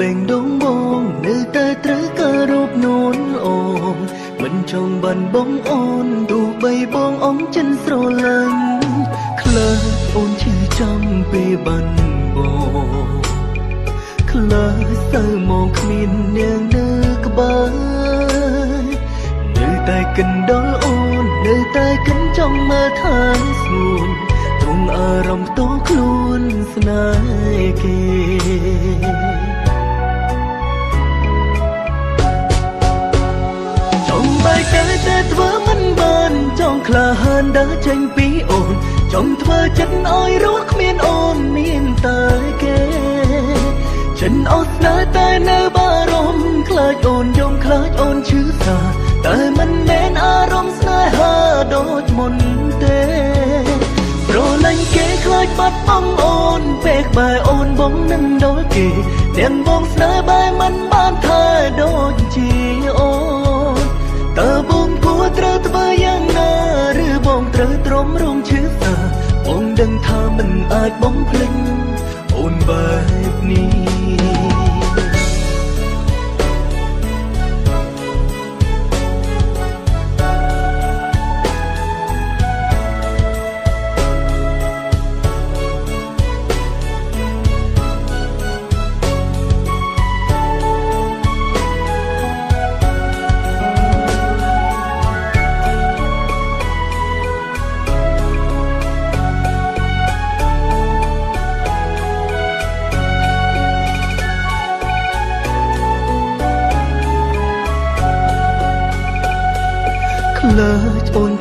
បេងដងបងនៅតែត្រូវការរូបនួនអូនមិនចង់បានបងអូនទោះបីបងអងចិនស្រលាញ់ខ្លាចអូនឈឺចាំពេលបានបងខ្លាចសើមកគ្មាននាងនៅក្បែរនៅតែកិនដល់អូននៅតែកិនចង់មើលឋានសួនទ្រង់អារម្មណ៍ផ្ទាល់ខ្លួនស្នេហ៍គេ បែកតែតែធ្វើមិនបានចង់ក្លាហានដើរចេញពីអូនចង់ធ្វើចិត្តឲ្យរស់គ្មានអូនមានតែគេចិនអត់ស្នេហ៍តែនៅបារម្ភខ្លាចអូនយំខ្លាចអូនឈឺសាតែមិនមែនអារម្មណ៍ស្នេហាដូចមុនទេប្រឡាញ់គេខ្លាចបាត់បង់អូនពេលបែអូនបងនឹងដល់គេទាំងបងស្នេហ៍បែមិនបានថាដូចជាអូន ត្រូវទ្រាំរងឈឺសាបងដឹងថាមិនអាចបងភ្លេចអូនបែបនេះ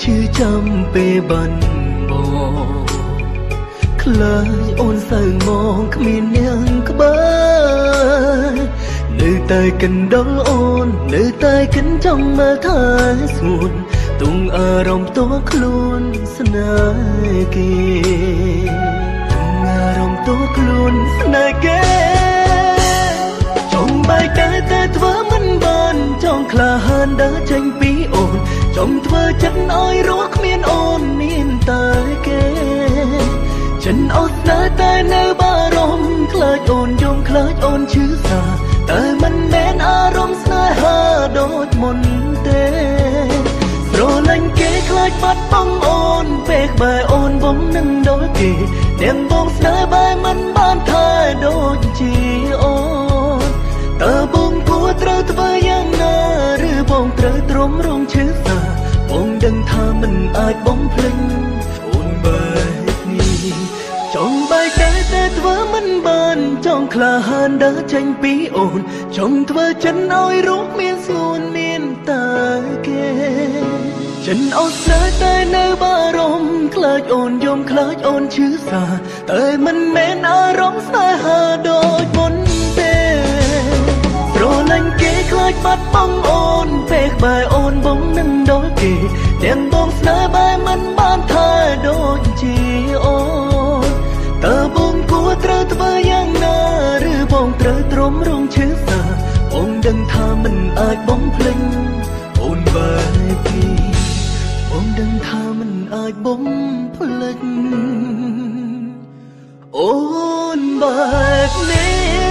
ឈឺចាំពេលបានបងខ្លាចអូនសៅមកគ្មាននាងក្បែរនៅតែកិនដល់អូន នៅតែកិនចង់មើលថែសួនទុងអារម្មណ៍ផ្ទាល់ខ្លួនស្នេហ៍គេទុងអារម្មណ៍ផ្ទាល់ខ្លួនស្នេហ៍គេចង់បែកតែតែធ្វើមិនបានចង់ក្លាហានដើរចេញពីអូន ចង់ធ្វើចិត្តឲ្យរស់គ្មានអូនមានតែគេចិនអត់ស្នេហ៍តែនៅបារម្ភខ្លាចអូនយំខ្លាចអូនឈឺសាតែមិនមែនអារម្មណ៍ស្នេហាដូចមុនទេស្រឡាញ់គេខ្លាចបាត់បង់អូនពេលបែអូនបងនឹងដល់គេទាំងបងស្នេហ៍បែមិនបានថាដូចជាអូនតើបងគួរត្រូវធ្វើយ៉ាងណាឬបងត្រូវទ្រាំរងឈឺសាបង ដឹងថាមិនអាចបងភ្លេចអូនបែបនេះចង់បែកតែតែធ្វើមិនបានចង់ក្លាហានដើរចេញពីអូនចង់ធ្វើចិនឲ្យរស់មានស្ងួនមានតែគេចិនអត់ស្នេហ៍តែនៅបារម្ភខ្លាចអូនយំខ្លាចអូនឈឺសាតែមិនមែនអារម្មណ៍ស្នេហាដូចមុនទេស្រឡាញ់គេខ្លាចបាត់បង់អូនពេលបែអូនបងនឹងដល់គេ ទាំងបងស្នេហ៍បែមិនបានថាដូចជាអូនតើបងគួរត្រូវធ្វើយ៉ាងណាឬបងត្រូវទ្រាំរងឈឺសាបងដឹងថាមិនអាចបងភ្លេចអូនបែបនេះបងដឹងថាមិនអាចបងភ្លេចអូនបែបនេះ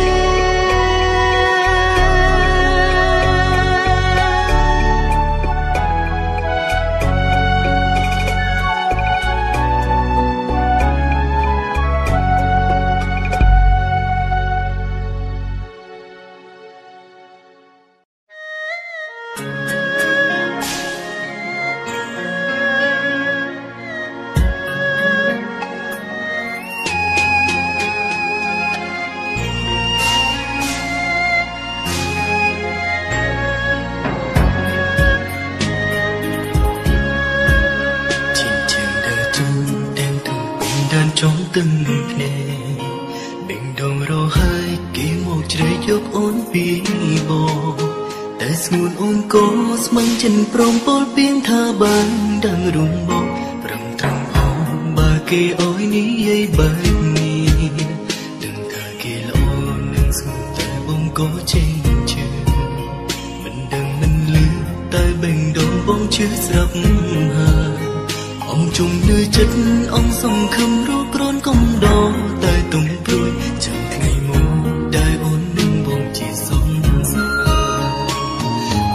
ទឹងគ្នាបេងដងរហើយគេមកជ្រែកយកអូនពីបងតែស្ងួនអូនក៏ស្មឹងចិនព្រមពលពីងថាបានដឹងរំបងប្រឹងត្រង់អងបើគេអើយនិយាយបែបនេះដឹងថាគេល្អនឹងស្ងួនតែបងក៏ចេញជឿមិនដឹងមិនលឺតែបេងដងបងឈឺស្រាប់ហើយអំជុំនៅចិត្តអំសង្ឃឹមរ កក្រនកំដរតែទុំព្រួយចាំថ្ងៃមួយដែលអូននឹងបងជាសំសា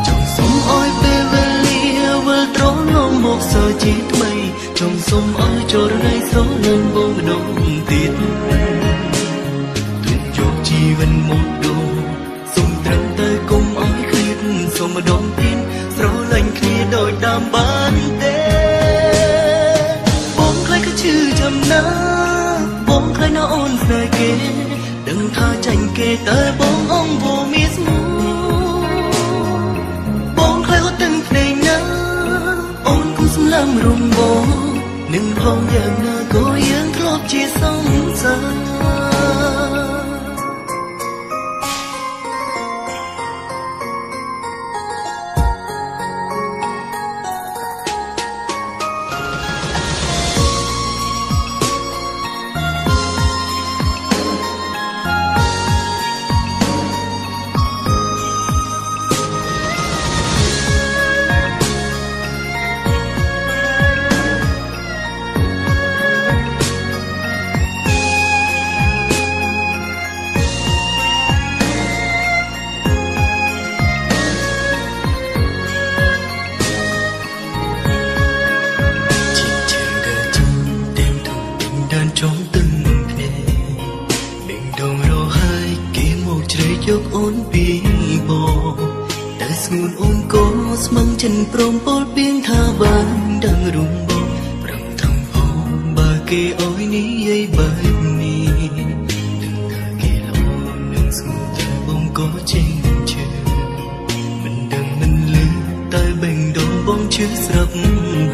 ចង់សុំអោយពេលវេលាវិលត្រឡប់មកសើជាថ្មីចង់សុំអោយចូលរៃស្រលាញ់បងម្ដងទៀតទុំយកជីវិតមកដូរសុំត្រឹមតែគុំអោយឃ្លៀតសុំម្ដងទៀតស្រលាញ់គ្នាដោយដើមបានទេ ចាញ់គេតែបងអងវមានស្មូបងខ្លាចអត់ទាំងភ្នែកណាអូនគូសម្លឹមរំបងនឹងផងយ៉ាងណាក៏យើងធ្លាប់ជាសង្សារ អូនពីបងតែស្ងួនអូនក៏ស្មឹងចិនព្រមពោលពីងថាបានដឹងរុំបងប្រំត្រង់ផងបើគេអើយនិយាយបែបនេះដឹងថាគេល្អនឹងស្ងួនតែបងក៏ចេញជឿមិនដឹងមិនលឺតែបេងដូងបងឈឺស្រាប់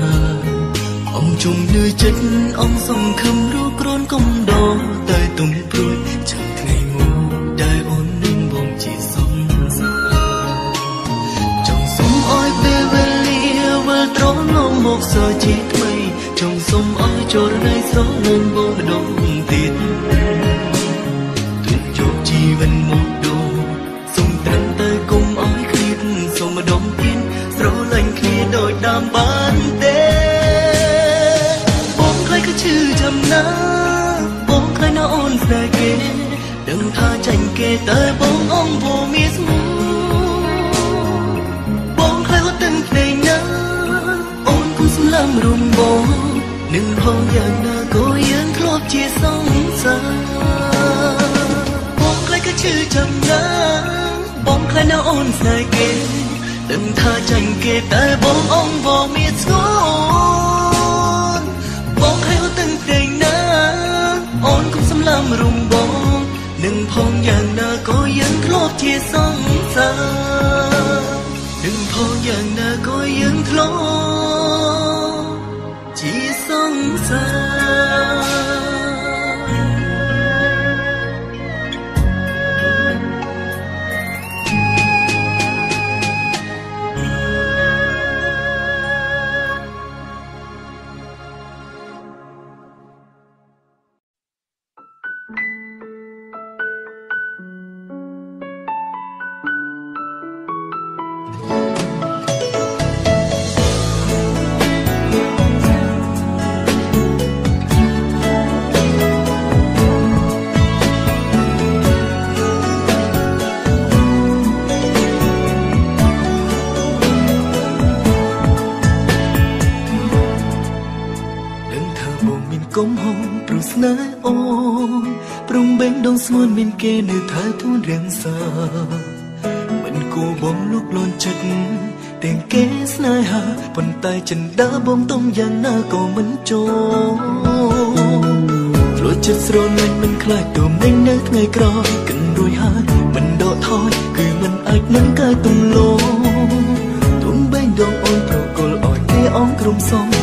ហើយអំជុំលឺចិត្តអំសង្ឃឹមរੂក្រនកំដរតែទុំព្រួយចាំ មកសើជាថ្មីចង់សុំអោយចូលរៃស្រលាញ់បងម្ដងទៀតទុំយកជីវិតមកដូរសុំត្រឹមតែគុំអោយឃ្លៀតសុំម្ដងទៀតស្រលាញ់គ្នាដោយដើមបានទេឈឺចំណាបងខ្លាចណាអូនស្នេហ៍គេដឹងថាចាញ់គេតែបង បងនឹងផងយ៉ាងណាក៏យើងធ្លាប់ជាសង្សារបងខ្លាចក៏ឈឺចំណាបងខ្លាចណាអូនស្នេហ៍គេដឹងថាចាញ់គេតែបងអងវមានស្គរអូនគុំសម្លឹមរុំបងនឹងផងយ៉ាងណាក៏យើងធ្លាប់ជាសង្សារនឹងផងយ៉ាងណាក៏យើងធ្លាប់ជា សង្ងបេងដងស្ងួនមានគេនៅថែទួនរៀងសាមិនគួរបំលុកលន់ចិត្តទាំងគេស្នេហាប៉ុន្តែចិនដើបងតុំយ៉ាងណាក៏មិនចូលព្រោះចិត្តស្រលាញ់មិនខ្លាចទៅមិញនៅថ្ងៃក្រោយគិនរួយហើយមិនដកថយគឺមិនអាចនឹងកើទំលោទុំបេងដងអូនប្រគល់ឲ្យគេអងក្រុមសំ